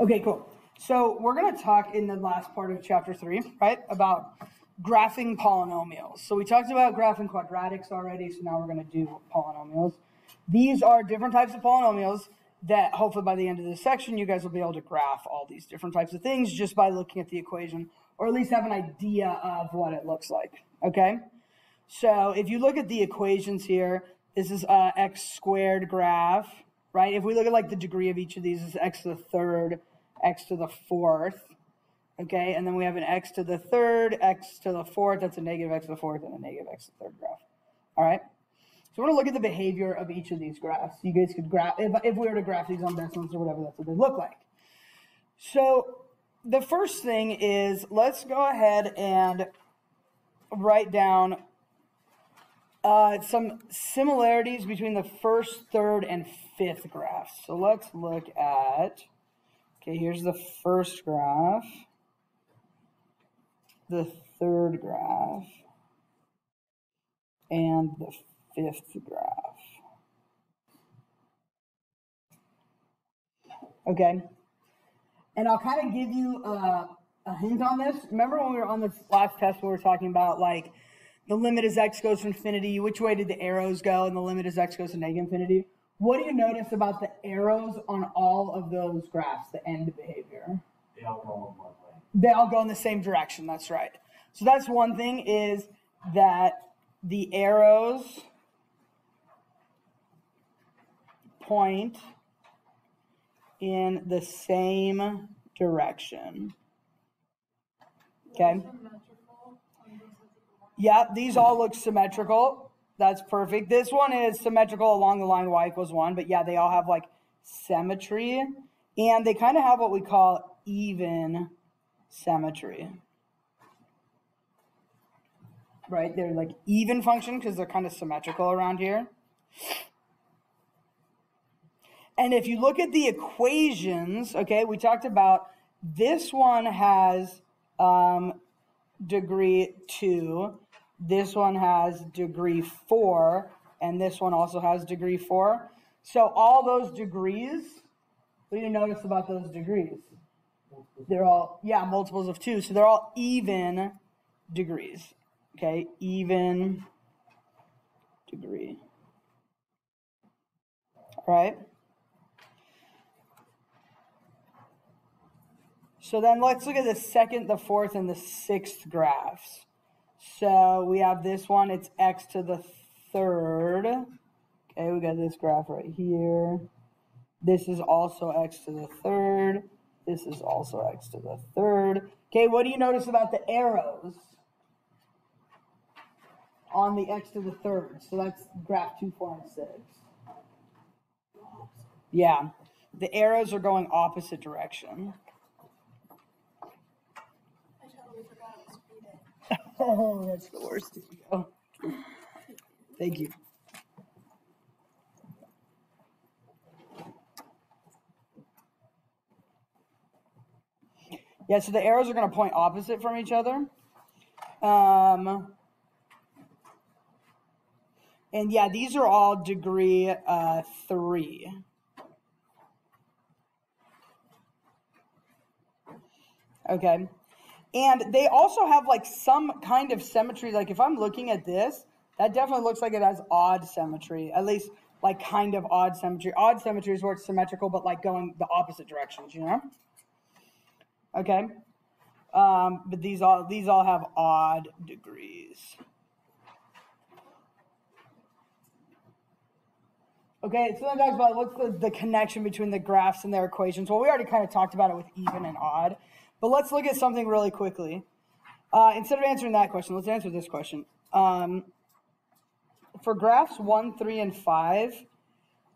Okay, cool. So we're going to talk in the last part of chapter three, right, about graphing polynomials. So we talked about graphing quadratics already, so now we're going to do polynomials. These are different types of polynomials that hopefully by the end of this section, you guys will be able to graph all these different types of things just by looking at the equation, or at least have an idea of what it looks like, okay? So if you look at the equations here, this is a x squared graph, right? If we look at like the degree of each of these, is x to the third, x to the fourth, okay? And then we have an x to the third, x to the fourth, that's a negative x to the fourth, and a negative x to the third graph, all right? So we're gonna look at the behavior of each of these graphs. You guys could graph, if, if we were to graph these on Desmos or whatever, that's what they look like. So the first thing is, let's go ahead and write down uh, some similarities between the first, third, and fifth graphs. So let's look at, okay, here's the first graph, the third graph, and the fifth graph. Okay. And I'll kind of give you a, a hint on this. Remember when we were on the last test, we were talking about like the limit as x goes to infinity, which way did the arrows go, and the limit as x goes to negative infinity? What do you notice about the arrows on all of those graphs, the end behavior? They all go in one way. They all go in the same direction, that's right. So that's one thing is that the arrows point in the same direction. Okay? Yeah, these all look symmetrical. That's perfect. This one is symmetrical along the line y equals 1, but yeah, they all have like symmetry. And they kind of have what we call even symmetry. Right? They're like even function because they're kind of symmetrical around here. And if you look at the equations, okay, we talked about this one has um, degree 2, this one has degree 4, and this one also has degree 4. So all those degrees, what do you notice about those degrees? They're all, yeah, multiples of 2. So they're all even degrees. Okay, even degree. All right? So then let's look at the second, the fourth, and the sixth graphs. So we have this one, it's x to the third. Okay, we got this graph right here. This is also x to the third. This is also x to the third. Okay, what do you notice about the arrows on the x to the third? So that's graph 2, 4, and 6. Yeah, the arrows are going opposite direction. Oh, that's the worst. Thank you. Yeah, so the arrows are going to point opposite from each other. Um, and yeah, these are all degree uh, three. Okay. And they also have like some kind of symmetry. Like if I'm looking at this, that definitely looks like it has odd symmetry, at least like kind of odd symmetry. Odd symmetry is where it's symmetrical, but like going the opposite directions, you know? Okay. Um, but these all these all have odd degrees. Okay, so then talks about what's the, the connection between the graphs and their equations. Well, we already kind of talked about it with even and odd. But let's look at something really quickly. Uh, instead of answering that question, let's answer this question. Um, for graphs 1, 3, and 5,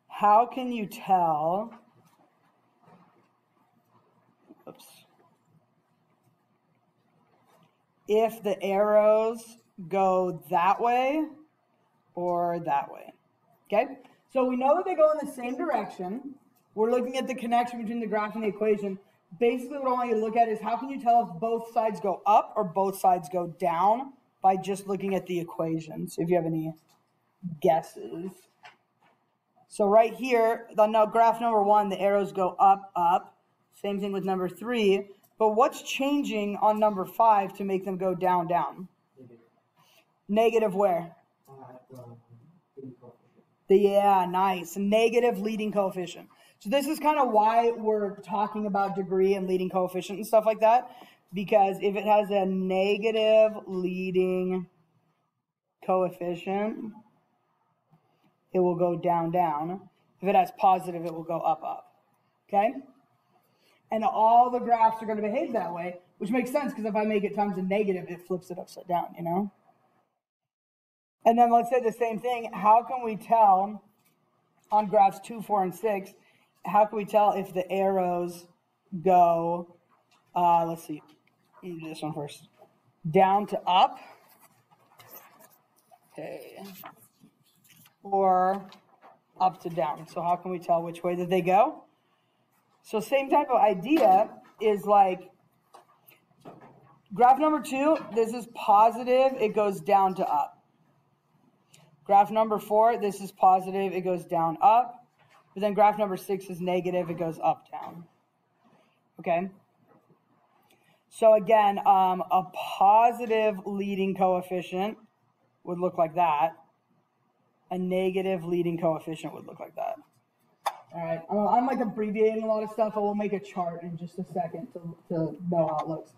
how can you tell oops, if the arrows go that way or that way? Okay, so we know that they go in the same direction. We're looking at the connection between the graph and the equation basically what I want you to look at is how can you tell if both sides go up or both sides go down by just looking at the equations, if you have any guesses. So right here, the now graph number one, the arrows go up, up. Same thing with number three. But what's changing on number five to make them go down, down? Negative where? The, yeah, nice. Negative leading coefficient. So this is kind of why we're talking about degree and leading coefficient and stuff like that. Because if it has a negative leading coefficient, it will go down, down. If it has positive, it will go up, up. Okay? And all the graphs are going to behave that way, which makes sense because if I make it times a negative, it flips it upside down, you know? And then let's say the same thing. How can we tell on graphs two, four, and six, how can we tell if the arrows go, uh, let's see, do this one first, down to up? Okay. Or up to down. So how can we tell which way did they go? So same type of idea is like graph number two, this is positive, it goes down to up. Graph number four, this is positive, it goes down up. But then graph number six is negative, it goes up down. Okay? So again, um, a positive leading coefficient would look like that. A negative leading coefficient would look like that. All right, I'm, like abbreviating a lot of stuff. I will make a chart in just a second to, to know how it looks.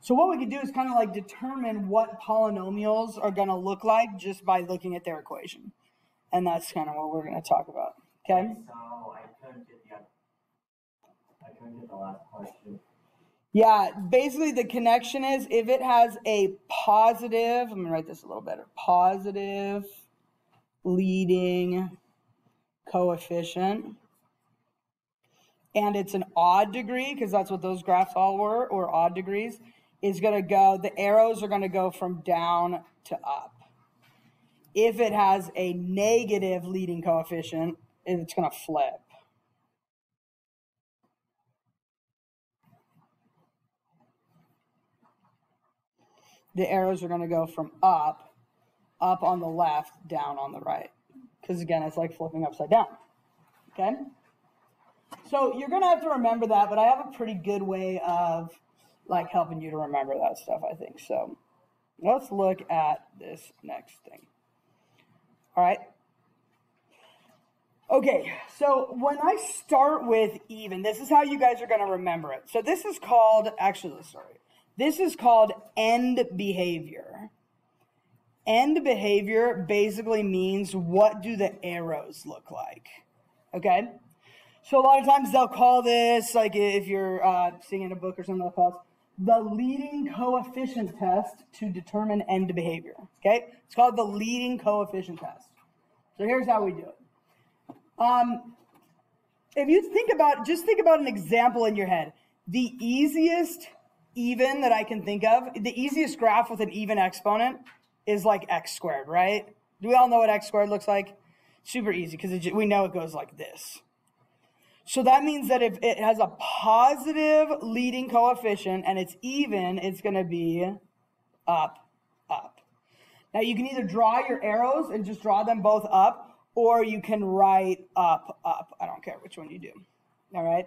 So what we could do is kind of like determine what polynomials are going to look like just by looking at their equation. And that's kind of what we're going to talk about. Okay? So I couldn't get the, I couldn't get the last question. Yeah, basically the connection is if it has a positive, let me write this a little better, positive leading coefficient, and it's an odd degree, because that's what those graphs all were, or odd degrees, is going to go, the arrows are going to go from down to up. If it has a negative leading coefficient, it's going to flip. The arrows are going to go from up, up on the left, down on the right. Because again, it's like flipping upside down. Okay? So you're going to have to remember that, but I have a pretty good way of like helping you to remember that stuff, I think. So let's look at this next thing. All right. Okay, so when I start with even, this is how you guys are going to remember it. So this is called, actually, let's. This is called end behavior. End behavior basically means what do the arrows look like? Okay? So a lot of times they'll call this, like if you're uh, seeing in a book or something, they'll call it the leading coefficient test to determine end behavior. Okay? It's called the leading coefficient test. So here's how we do it. Um, if you think about, just think about an example in your head. The easiest even that I can think of, the easiest graph with an even exponent is like x squared, right? Do we all know what x squared looks like? Super easy because we know it goes like this. So that means that if it has a positive leading coefficient and it's even, it's going to be up, up. Now you can either draw your arrows and just draw them both up, or you can write up, up. I don't care which one you do. All right.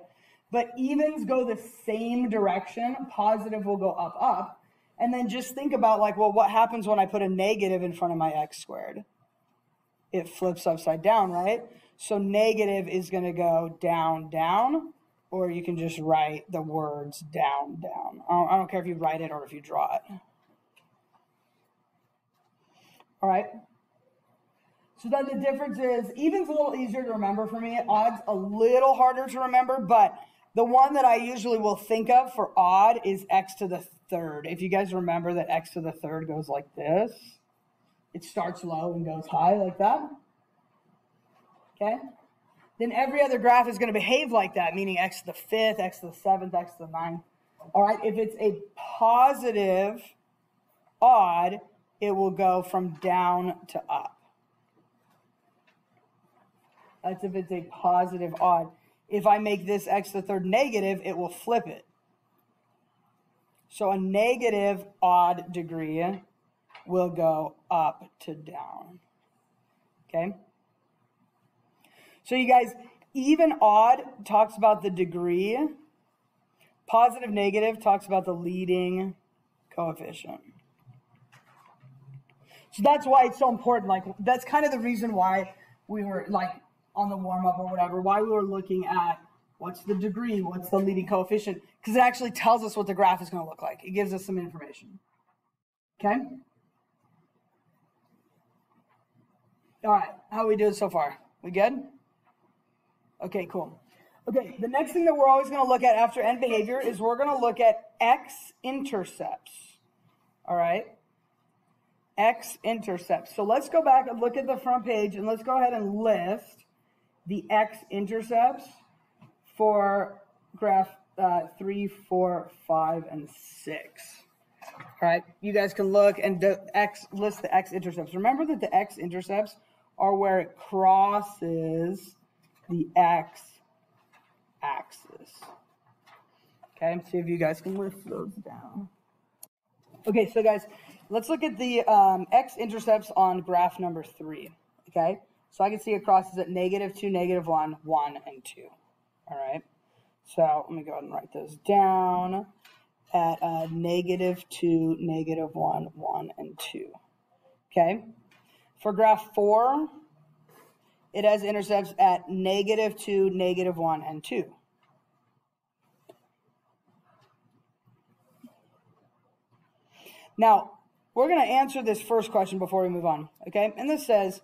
But evens go the same direction. Positive will go up, up. And then just think about like, well, what happens when I put a negative in front of my x squared? It flips upside down, right? So negative is going to go down, down, or you can just write the words down, down. I don't, I don't care if you write it or if you draw it. All right. So then the difference is even's a little easier to remember for me. Odd's a little harder to remember, but the one that I usually will think of for odd is x to the third. If you guys remember that x to the third goes like this, it starts low and goes high like that okay? Then every other graph is going to behave like that, meaning x to the fifth, x to the seventh, x to the ninth. All right, if it's a positive odd, it will go from down to up. That's if it's a positive odd. If I make this x to the third negative, it will flip it. So a negative odd degree will go up to down. Okay? So you guys, even odd talks about the degree. Positive, negative talks about the leading coefficient. So that's why it's so important. Like that's kind of the reason why we were like on the warm up or whatever, why we were looking at what's the degree, what's the leading coefficient, because it actually tells us what the graph is going to look like. It gives us some information. Okay? All right, how are we doing so far? We good? Okay, cool. Okay, the next thing that we're always going to look at after end behavior is we're going to look at x-intercepts. All right? X-intercepts. So let's go back and look at the front page and let's go ahead and list the x-intercepts for graph uh, 3, 4, 5, and 6. All right, you guys can look and the x list the x-intercepts. Remember that the x-intercepts are where it crosses the x axis. Okay, see if you guys can lift those down. Okay, so guys, let's look at the um, x-intercepts on graph number three. Okay, so I can see it crosses at negative 2, negative 1, 1, and 2. All right, so let me go ahead and write those down at uh, negative 2, negative 1, 1, and 2. Okay, for graph 4, it has intercepts at negative 2, negative 1, and 2. Now, we're going to answer this first question before we move on, okay? And this says,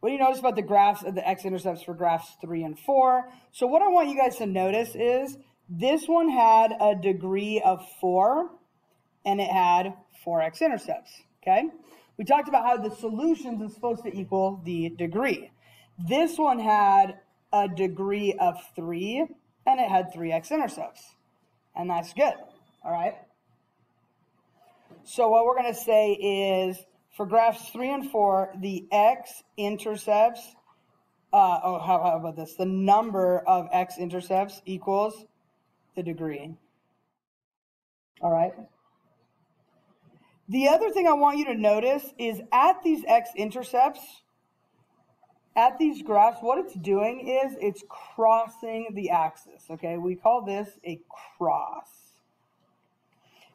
what do you notice about the graphs of the x-intercepts for graphs 3 and 4? So what I want you guys to notice is this one had a degree of 4, and it had 4 x-intercepts, okay? We talked about how the solutions is supposed to equal the degree. This one had a degree of 3, and it had 3 x-intercepts. And that's good, all right? So what we're going to say is for graphs three and four, the x-intercepts, uh, oh, how, how about this? The number of x-intercepts equals the degree. All right. The other thing I want you to notice is at these x-intercepts, at these graphs, what it's doing is it's crossing the axis, okay? We call this a cross.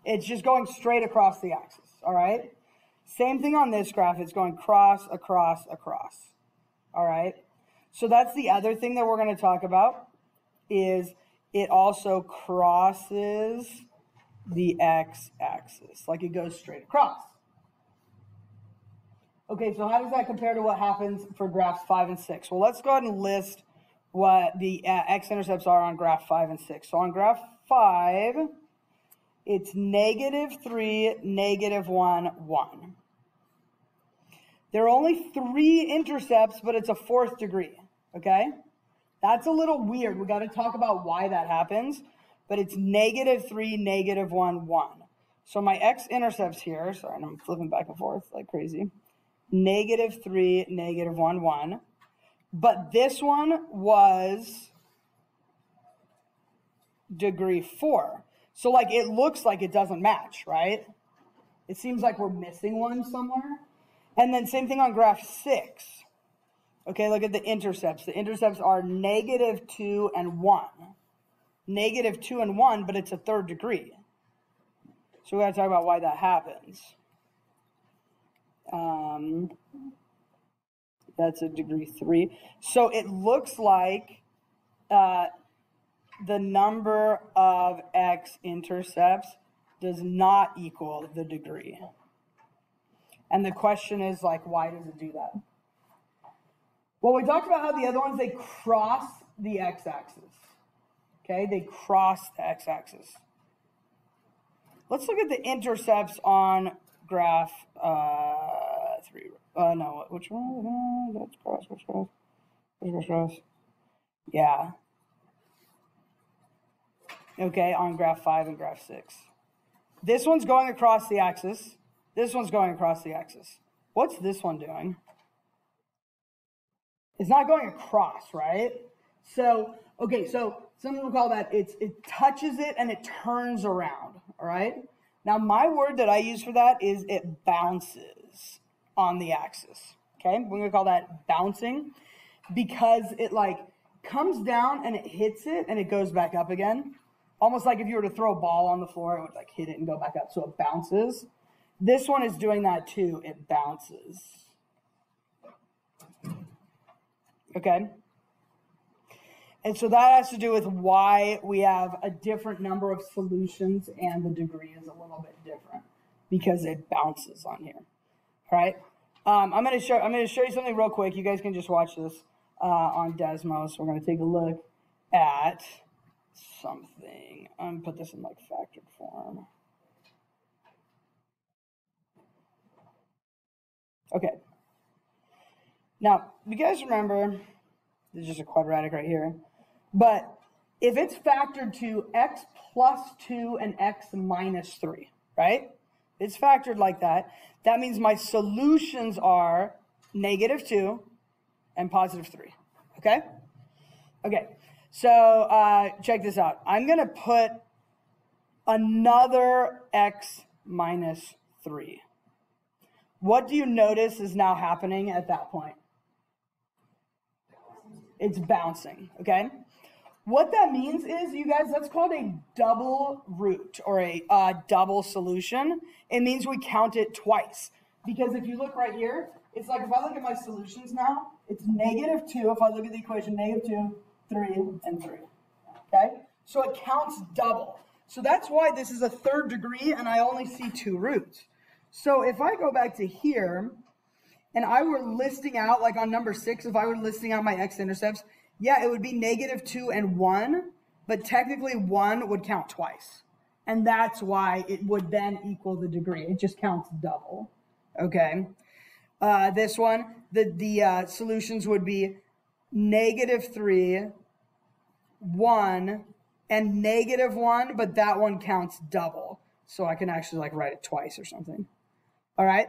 It's just going straight across the axis, all right? Same thing on this graph. It's going cross, across, across, all right? So that's the other thing that we're going to talk about is it also crosses the x-axis, like it goes straight across. Okay, so how does that compare to what happens for graphs 5 and 6? Well, let's go ahead and list what the uh, x-intercepts are on graph 5 and 6. So on graph 5, it's negative 3, negative 1, 1. There are only three intercepts, but it's a fourth degree, okay? That's a little weird. We got to talk about why that happens, but it's negative 3, negative 1, 1. So my x-intercepts here, sorry, I'm flipping back and forth like crazy, negative 3, negative 1, 1. But this one was degree 4. So like it looks like it doesn't match, right? It seems like we're missing one somewhere. And then same thing on graph six. Okay, look at the intercepts. The intercepts are negative two and one. Negative two and one, but it's a third degree. So we gotta talk about why that happens. Um, that's a degree three. So it looks like uh, the number of x-intercepts does not equal the degree. And the question is like, why does it do that? Well, we talked about how the other ones, they cross the x-axis. Okay, they cross the x-axis. Let's look at the intercepts on graph uh, three. Uh, no, which one? That's cross, which cross? Which cross? Yeah, okay, on graph 5 and graph 6. This one's going across the axis. This one's going across the axis. What's this one doing? It's not going across, right? So, okay, so some people call that it's it touches it and it turns around, all right? Now, my word that I use for that is it bounces on the axis. Okay, we're gonna call that bouncing because it like comes down and it hits it and it goes back up again. Almost like if you were to throw a ball on the floor, it would like hit it and go back up. So it bounces. This one is doing that too. It bounces. Okay. And so that has to do with why we have a different number of solutions and the degree is a little bit different because it bounces on here. All right. Um, I'm going to show I'm going to show you something real quick. You guys can just watch this uh, on Desmos. We're going to take a look at something. Going put this in like factored form. Okay. Now, you guys remember, this is just a quadratic right here, but if it's factored to x plus 2 and x minus 3, right? It's factored like that. That means my solutions are negative 2 and positive 3, okay? Okay, so uh, check this out. I'm going to put another x minus 3. What do you notice is now happening at that point? It's bouncing, okay? What that means is, you guys, that's called a double root or a uh, double solution. It means we count it twice. Because if you look right here, it's like if I look at my solutions now, it's negative 2. If I look at the equation, negative 2, 3, and 3. Okay? So it counts double. So that's why this is a third degree and I only see two roots. So if I go back to here and I were listing out, like on number six, if I were listing out my x-intercepts, yeah, it would be negative two and one, but technically one would count twice. And that's why it would then equal the degree. It just counts double. Okay. Uh, this one, the, the uh, solutions would be negative three, one, and negative one, but that one counts double. So I can actually like write it twice or something. All right.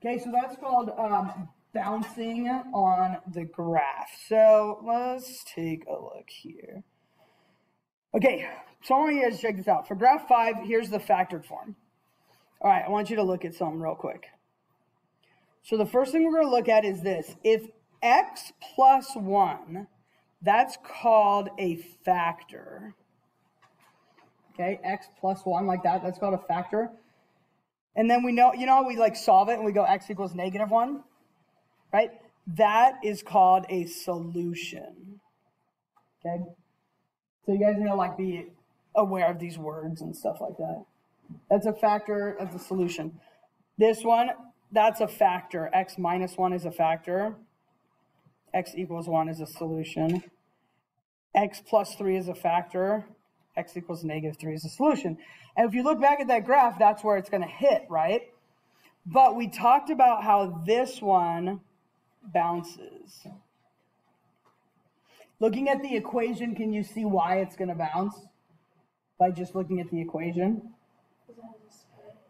Okay, so that's called um, bouncing on the graph. So let's take a look here. Okay, so I want you guys to check this out. For graph five, here's the factored form. All right, I want you to look at something real quick. So the first thing we're going to look at is this. If x plus 1, that's called a factor. Okay, x plus 1 like that, that's called a factor. And then we know, you know, we like solve it and we go x equals negative 1, right? That is called a solution. Okay? So you guys need to like be aware of these words and stuff like that. That's a factor, of the solution. This one, that's a factor. X minus 1 is a factor. X equals 1 is a solution. X plus 3 is a factor x equals negative 3 is a solution. And if you look back at that graph, that's where it's going to hit, right? But we talked about how this one bounces. Looking at the equation, can you see why it's going to bounce? By just looking at the equation?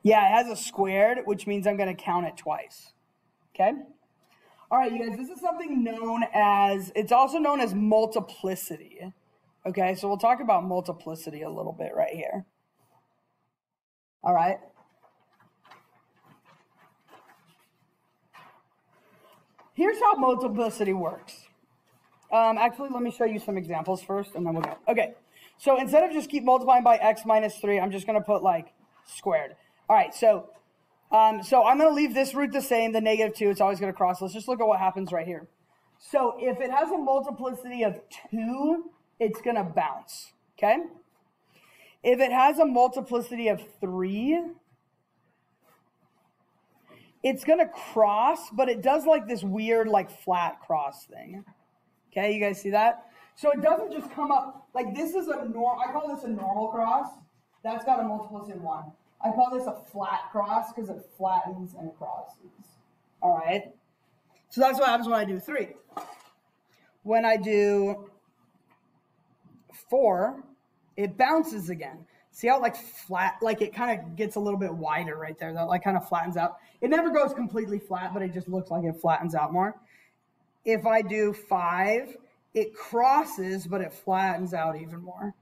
Yeah, it has a squared, which means I'm going to count it twice. Okay? All right, you guys, this is something known as, it's also known as multiplicity. Okay, so we'll talk about multiplicity a little bit right here. All right. Here's how multiplicity works. Um, actually, let me show you some examples first, and then we'll go. Okay, so instead of just keep multiplying by x minus 3, I'm just going to put, like, squared. All right, so um, so I'm going to leave this root the same, the negative 2. It's always going to cross. Let's just look at what happens right here. So if it has a multiplicity of 2, it's going to bounce. Okay? If it has a multiplicity of 3, it's going to cross, but it does like this weird, like flat cross thing. Okay, you guys see that? So it doesn't just come up, like this is a normal, I call this a normal cross. That's got a multiplicity of 1. I call this a flat cross because it flattens and crosses. All right? So that's what happens when I do 3. When I do four, it bounces again. See how it like flat, like it kind of gets a little bit wider right there. That like kind of flattens out. It never goes completely flat, but it just looks like it flattens out more. If I do five, it crosses, but it flattens out even more.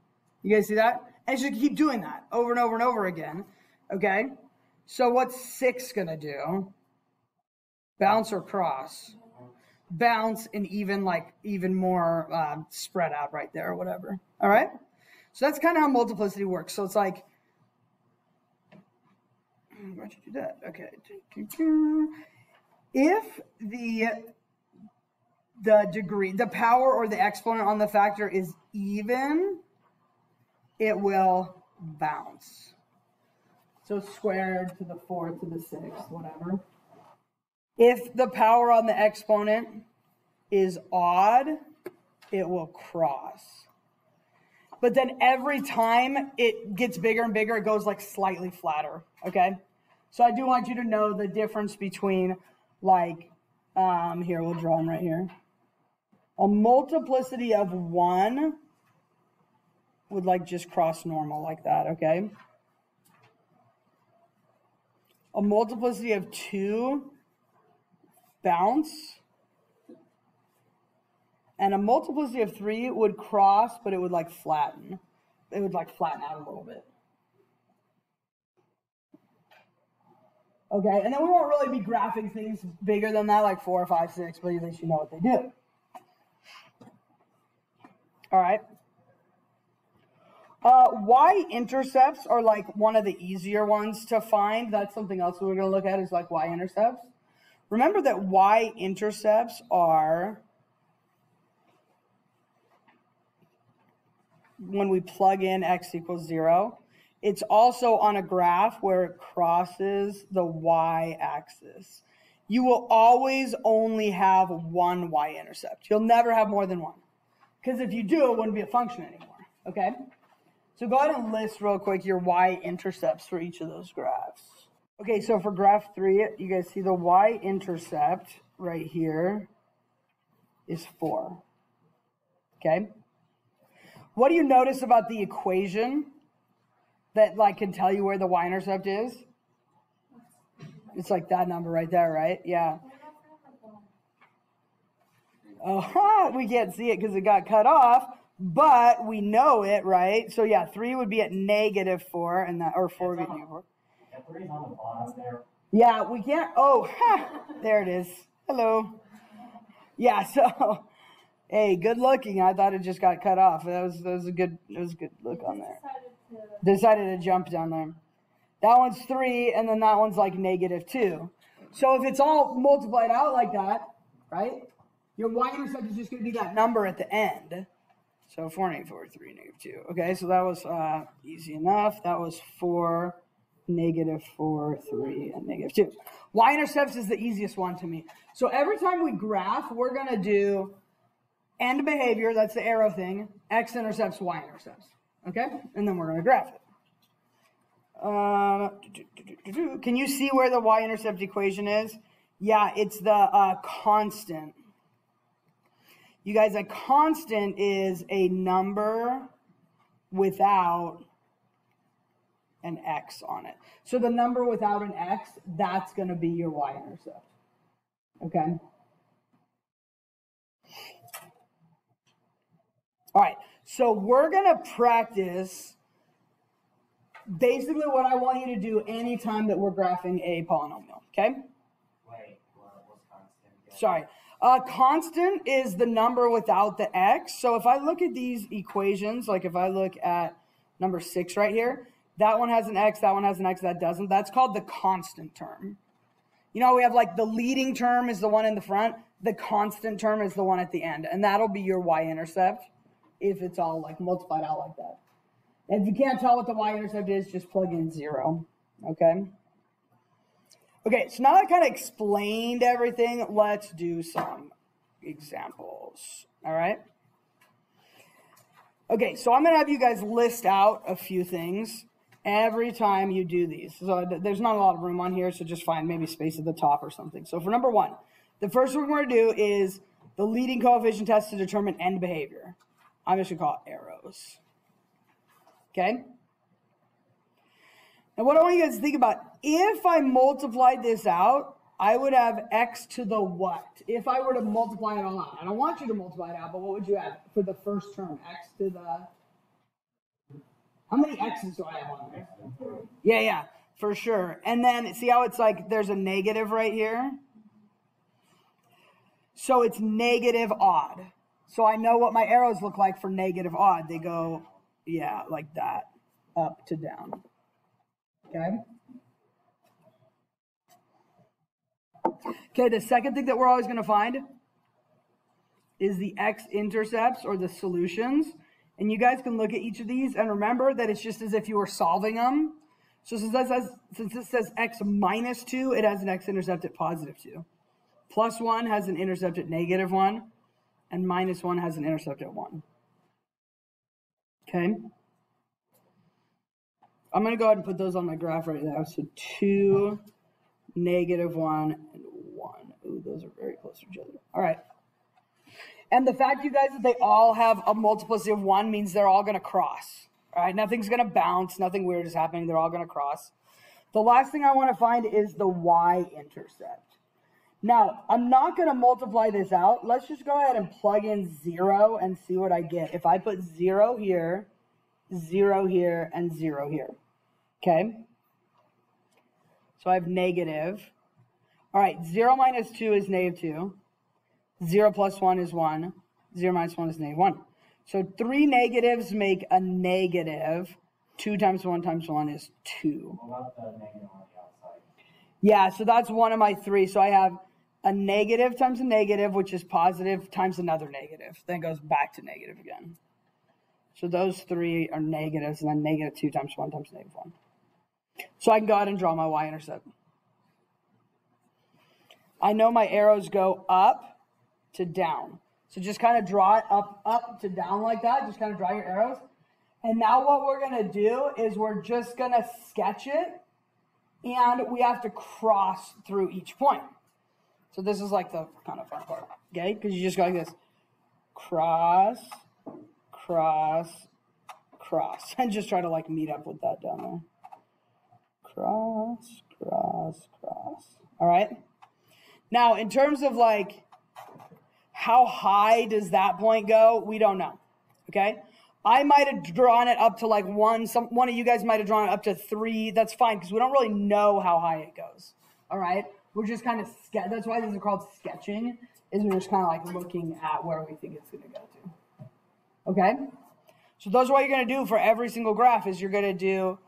You guys see that? And you keep doing that over and over and over again. Okay. So what's six gonna do? Bounce or cross? Bounce and even like even more uh, spread out right there or whatever. All right. So that's kind of how multiplicity works. So it's like, why'd you do that? Okay. If the the degree, the power or the exponent on the factor is even, it will bounce. So squared to the fourth to the sixth, whatever. If the power on the exponent is odd, it will cross. But then every time it gets bigger and bigger, it goes like slightly flatter. Okay. So I do want you to know the difference between like, um, here, we'll draw them right here. A multiplicity of one would like just cross normal like that, okay? A multiplicity of two bounce. And a multiplicity of three would cross, but it would like flatten. It would like flatten out a little bit. Okay, and then we won't really be graphing things bigger than that, like 4 or 5, 6, but at least you know what they do. All right. Uh, y-intercepts are like one of the easier ones to find. That's something else we're going to look at is like y-intercepts. Remember that y-intercepts are when we plug in x equals zero. It's also on a graph where it crosses the y-axis. You will always only have one y-intercept. You'll never have more than one. Because if you do, it wouldn't be a function anymore, okay? So go ahead and list real quick your y-intercepts for each of those graphs. Okay, so for graph three, you guys see the y-intercept right here is four, okay? What do you notice about the equation that like can tell you where the y-intercept is? It's like that number right there, right? Yeah. Oh, we can't see it because it got cut off, but we know it, right? So yeah, three would be at negative four, and that or four would be negative four. Yeah, three's on the bottom there. Yeah, we can't. Oh, ha, there it is. Hello. Yeah. So, hey, good looking. I thought it just got cut off. That was that was a good. It was a good look on there. Decided to jump down there. That one's three, and then that one's like negative two. So if it's all multiplied out like that, right? Your y-intercept is just going to be that number at the end. So 4, negative 4, 3, negative 2. Okay, so that was uh, easy enough. That was 4, negative 4, 3, and negative 2. Y-intercepts is the easiest one to me. So every time we graph, we're going to do end behavior, that's the arrow thing, x-intercepts, y-intercepts. Okay? And then we're going to graph it. Um, can you see where the y-intercept equation is? Yeah, it's the uh, constant. You guys, a constant is a number without an x on it. So the number without an x, that's going to be your y-intercept. Okay? All right, so we're going to practice basically what I want you to do anytime that we're graphing a polynomial, okay? Wait? Sorry. Uh, constant is the number without the x. So if I look at these equations, like if I look at number six right here, that one has an x, that one has an x, that doesn't. That's called the constant term. You know, we have like the leading term is the one in the front, the constant term is the one at the end, and that'll be your y-intercept if it's all like multiplied out like that. If you can't tell what the y-intercept is, just plug in zero, okay? Okay, so now that I kind of explained everything, let's do some examples. All right. Okay, so I'm going to have you guys list out a few things every time you do these. So there's not a lot of room on here, so just find maybe space at the top or something. So for number one, the first one we're going to do is the leading coefficient test to determine end behavior. I'm just going to call it arrows. Okay? And what I want you guys to think about, if I multiplied this out, I would have x to the what? If I were to multiply it all out. I don't want you to multiply it out, but what would you have for the first term? x to the... How many x's do I have on there? Yeah, yeah, for sure. And then see how it's like there's a negative right here? So it's negative odd. So I know what my arrows look like for negative odd. They go yeah, like that, up to down. Okay. Okay, the second thing that we're always going to find is the x-intercepts or the solutions. And you guys can look at each of these and remember that it's just as if you were solving them. So since this says, since this says x minus 2, it has an x-intercept at positive 2. Plus 1 has an intercept at negative 1. And minus 1 has an intercept at 1. Okay? I'm going to go ahead and put those on my graph right now. So 2, negative 1, and 1. Ooh, those are very close to each other. All right. And the fact, you guys, that they all have a multiplicity of 1 means they're all going to cross. All right, nothing's going to bounce. Nothing weird is happening. They're all going to cross. The last thing I want to find is the y-intercept. Now, I'm not going to multiply this out. Let's just go ahead and plug in 0 and see what I get. If I put 0 here, 0 here, and 0 here. Okay? So I have negative. All right, 0 minus 2 is negative 2. 0 plus 1 is 1. 0 minus 1 is negative 1. So three negatives make a negative. 2 times 1 times 1 is 2. What about the negative on the outside? Yeah, so that's one of my three. So I have a negative times a negative, which is positive, times another negative. Then goes back to negative again. So those three are negatives, and then negative 2 times 1 times negative 1. So I can go ahead and draw my y-intercept. I know my arrows go up to down. So just kind of draw it up, up to down like that. Just kind of draw your arrows. And now what we're going to do is we're just going to sketch it. And we have to cross through each point. So this is like the kind of fun part. Okay? Because you just go like this. Cross, cross, cross. And just try to like meet up with that down there. Cross, cross, cross. All right? Now, in terms of like how high does that point go? We don't know. Okay? I might have drawn it up to like one. Some one of you guys might have drawn it up to three. That's fine because we don't really know how high it goes. All right, we're just kind of sketch. That's why these are called sketching. Is we're just kind of like looking at where we think it's going to go to. Okay, so those are what you're going to do for every single graph. Is you're going to do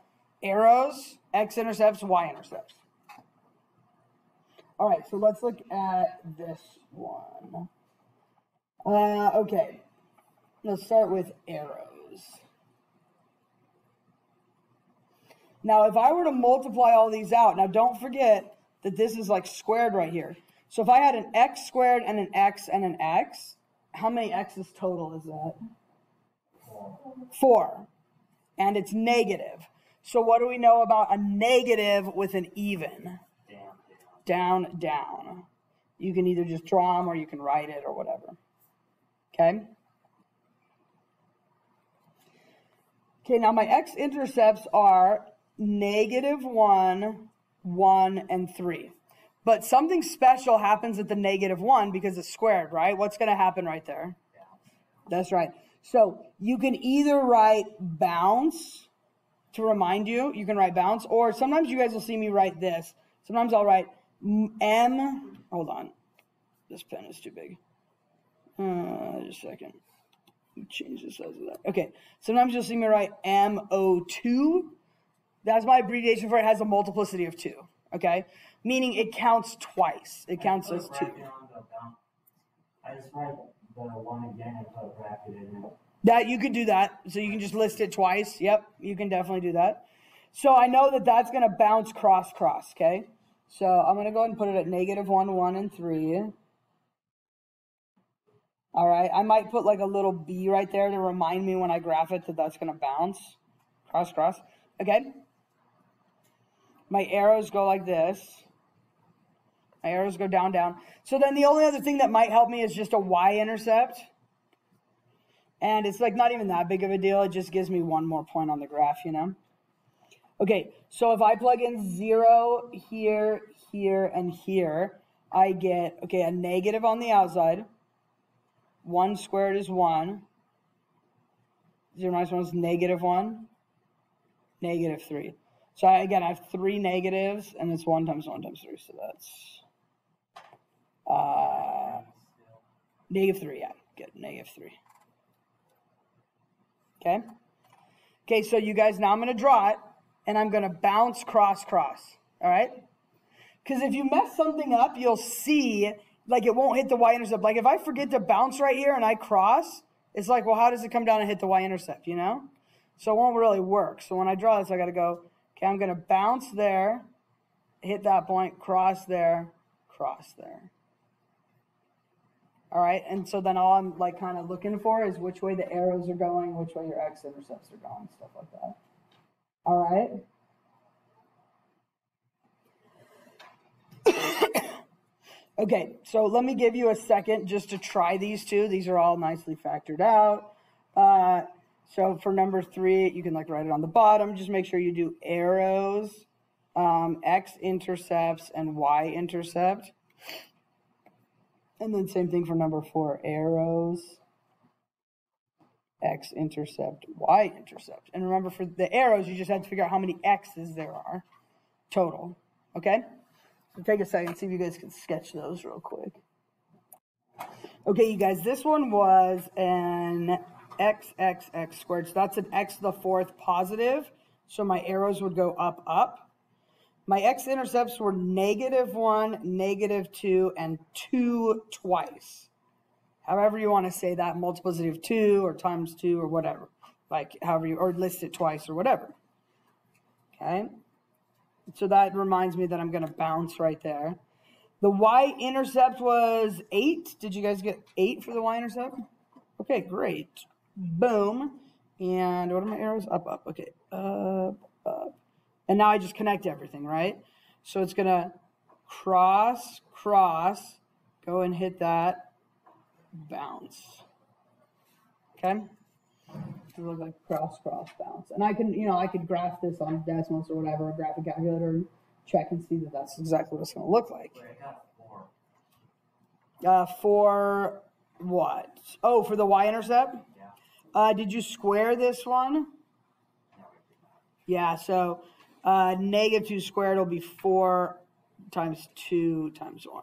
arrows, x-intercepts, y-intercepts. All right, so let's look at this one. Uh, okay, let's start with arrows. Now, if I were to multiply all these out, now don't forget that this is like squared right here. So if I had an x squared and an x and an x, how many x's total is that? Four. And it's negative. So what do we know about a negative with an even? Down, down. You can either just draw them or you can write it or whatever. Okay? Okay, now my x-intercepts are negative 1, 1, and 3. But something special happens at the negative 1 because it's squared, right? What's going to happen right there? That's right. So you can either write bounce to remind you, you can write bounce, or sometimes you guys will see me write this. Sometimes I'll write M, hold on, this pen is too big. Uh, just a second. Change the size of that. Okay. Sometimes you'll see me write MO2. That's my abbreviation for it has a multiplicity of two. Okay. Meaning it counts twice. It counts I as two. The one again and put a bracket in it. That you could do that. So you can just list it twice. Yep. You can definitely do that. So I know that that's going to bounce cross cross. Okay. So I'm going to go ahead and put it at negative one, one, and three. All right. I might put like a little B right there to remind me when I graph it that that's going to bounce. Cross, cross. Okay. My arrows go like this. My arrows go down, down. So then the only other thing that might help me is just a y-intercept. And it's like not even that big of a deal. It just gives me one more point on the graph, you know? Okay, so if I plug in zero here, here, and here, I get, okay, a negative on the outside. 1 squared is 1. 0 minus 1 is negative 1. Negative 3. So again, I have three negatives, and it's 1 times 1 times 3. So that's uh, negative 3. Yeah, get negative 3. Okay? Okay, so you guys, now I'm going to draw it, and I'm going to bounce, cross, cross. All right? Because if you mess something up, you'll see, like, it won't hit the y-intercept. Like, if I forget to bounce right here and I cross, it's like, well, how does it come down and hit the y-intercept, you know? So it won't really work. So when I draw this, I got to go, okay, I'm going to bounce there, hit that point, cross there, cross there. All right, and so then all I'm like kind of looking for is which way the arrows are going, which way your x-intercepts are going, stuff like that. All right. okay, so let me give you a second just to try these two. These are all nicely factored out. Uh, so for number three, you can like write it on the bottom. Just make sure you do arrows, um, x-intercepts, and y-intercept. And then same thing for number four, arrows, x intercept, y intercept. And remember for the arrows, you just have to figure out how many x's there are total. Okay? So take a second, see if you guys can sketch those real quick. Okay, you guys, this one was an x, x, x squared. So that's an x to the fourth positive. So my arrows would go up, up. My x-intercepts were negative 1, negative 2, and 2 twice. However you want to say that, multiplicity 2 or times 2 or whatever. Like however you, or list it twice or whatever. Okay? So that reminds me that I'm going to bounce right there. The y-intercept was 8. Did you guys get 8 for the y-intercept? Okay, great. Boom. And what are my arrows? Up, up. Okay. Up, up. And now I just connect everything, right? So it's going to cross, cross, go and hit that, bounce. Okay? It look like cross, cross, bounce. And I can, you know, I could graph this on Desmos or whatever, a graphic calculator, and check and see that that's exactly what it's going to look like. Wait, I got four. Uh, for what? Oh, for the y-intercept? Yeah. Uh, did you square this one? Yeah, so uh, negative 2 squared will be 4 times 2 times 1.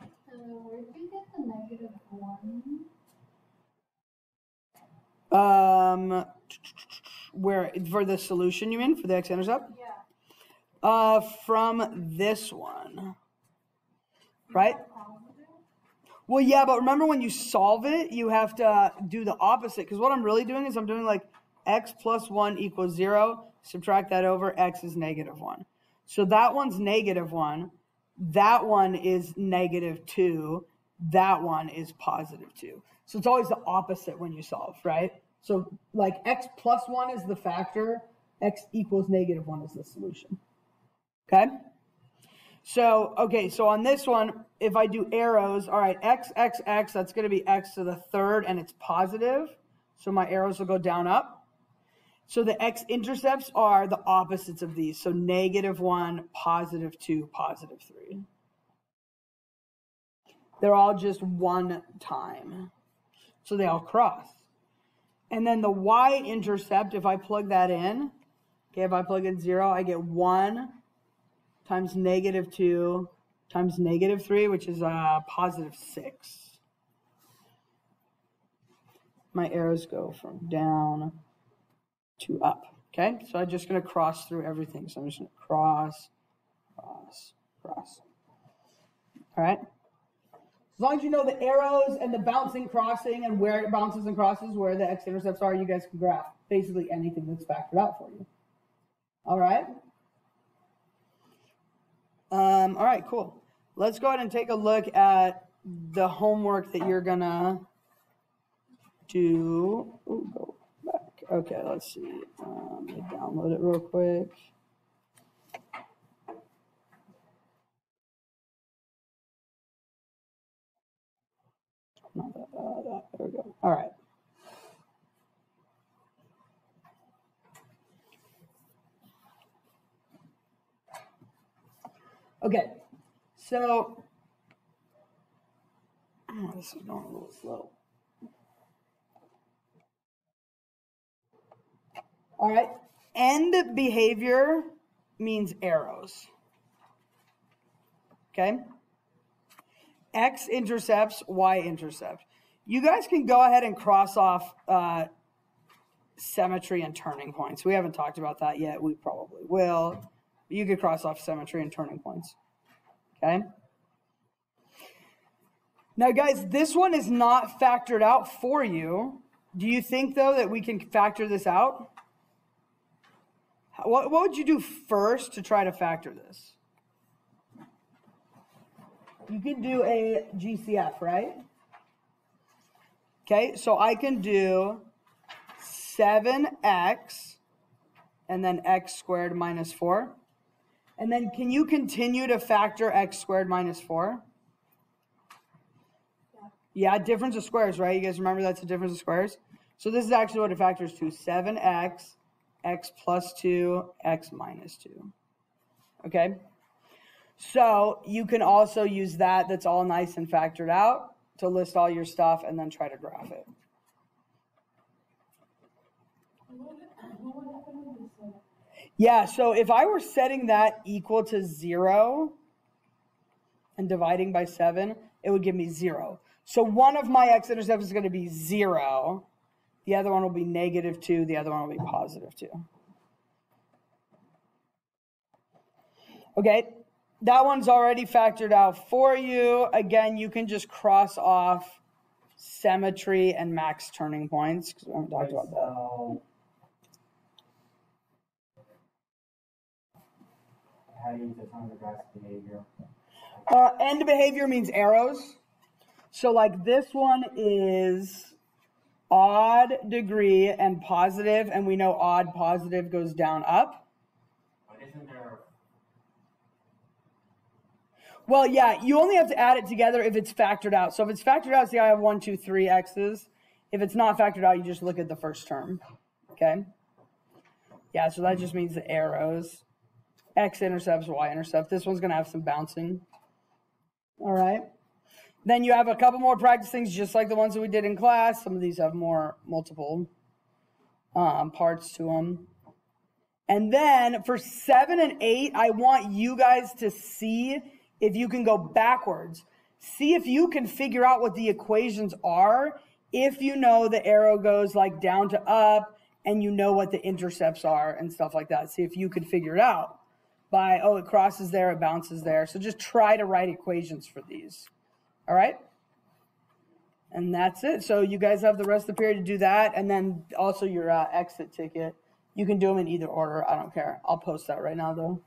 Uh, where did we get the negative one? Um, where for the solution you mean for the x-intercept? Yeah. Uh, from this one, right? Well, yeah, but remember when you solve it, you have to do the opposite. Because what I'm really doing is I'm doing like x plus 1 equals 0. Subtract that over, x is negative 1. So that one's negative 1. That one is negative 2. That one is positive 2. So it's always the opposite when you solve, right? So like x plus 1 is the factor, x equals negative 1 is the solution. Okay? So, okay, so on this one, if I do arrows, all right, x, x, x, that's going to be x to the third, and it's positive. So my arrows will go down, up. So the x-intercepts are the opposites of these. So negative 1, positive 2, positive 3. They're all just one time. So they all cross. And then the y-intercept, if I plug that in, okay, if I plug in 0, I get 1 times negative 2 times negative 3, which is uh, positive 6. My arrows go from down to up. Okay, so I'm just going to cross through everything. So I'm just going to cross, cross, cross. All right? As long as you know the arrows and the bouncing, crossing, and where it bounces and crosses, where the x-intercepts are, you guys can graph basically anything that's factored out for you. All right? Um, all right, cool. Let's go ahead and take a look at the homework that you're gonna do. Ooh, go. Okay, let's see. Um, let download it real quick. Not that, uh, that. There we go. All right. Okay, so oh, this is going a little slow. All right, end behavior means arrows. Okay, x intercepts, y intercept. You guys can go ahead and cross off uh, symmetry and turning points. We haven't talked about that yet. We probably will. You could cross off symmetry and turning points. Okay? Now, guys, this one is not factored out for you. Do you think, though, that we can factor this out? What, what would you do first to try to factor this? You can do a GCF, right? Okay, so I can do 7x and then x squared minus 4. And then can you continue to factor x squared minus 4? Yeah, difference of squares, right? You guys remember that's a difference of squares? So this is actually what it factors to 7x, x plus 2, x minus 2. Okay? So you can also use that, that's all nice and factored out, to list all your stuff and then try to graph it. Yeah, so if I were setting that equal to zero and dividing by seven, it would give me zero. So one of my x-intercepts is going to be zero. The other one will be negative two. The other one will be positive two. Okay, that one's already factored out for you. Again, you can just cross off symmetry and max turning points because we haven't talked about that. How do you define the graph's behavior? Uh, end behavior means arrows. So, like this one is odd degree and positive, and we know odd positive goes down up. But isn't there, Well, yeah, you only have to add it together if it's factored out. So if it's factored out, see, I have one, two, three x's. If it's not factored out, you just look at the first term. Okay? Yeah, so that just means the arrows. X intercepts, Y intercept. This one's going to have some bouncing. All right. Then you have a couple more practice things, just like the ones that we did in class. Some of these have more multiple um, parts to them. And then for seven and eight, I want you guys to see if you can go backwards. See if you can figure out what the equations are if you know the arrow goes like down to up and you know what the intercepts are and stuff like that. See if you can figure it out by, oh, it crosses there, it bounces there. So just try to write equations for these. All right? And that's it. So you guys have the rest of the period to do that. And then also your uh, exit ticket. You can do them in either order. I don't care. I'll post that right now, though.